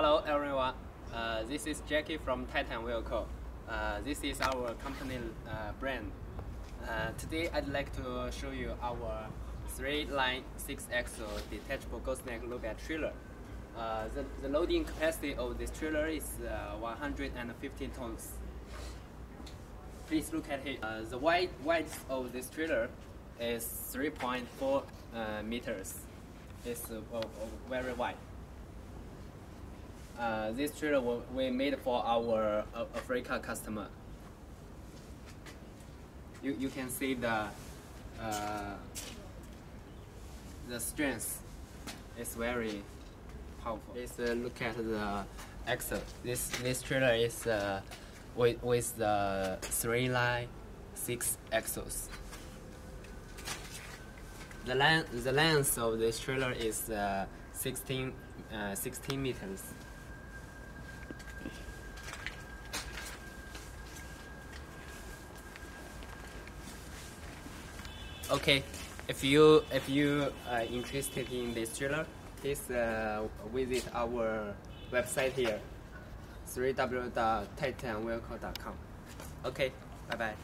Hello everyone, uh, this is Jackie from Titan Vehicle. Uh, this is our company uh, brand. Uh, today I'd like to show you our 3-line 6-axle detachable gooseneck low bed trailer. Uh, the, the loading capacity of this trailer is uh, 115 tons. Please look at it. The wide width of this trailer is 3.4 uh, meters. It's very wide. Uh, this trailer we made for our uh, Africa customer. You, you can see the uh, the strength is very powerful. Let's uh, look at the axle. This this trailer is uh, with with the three line six axles. The length the length of this trailer is uh, 16 uh, 16 meters. Okay, if you if you are interested in this trailer, please uh, visit our website here, www.titanvehicle.com. Okay, bye bye.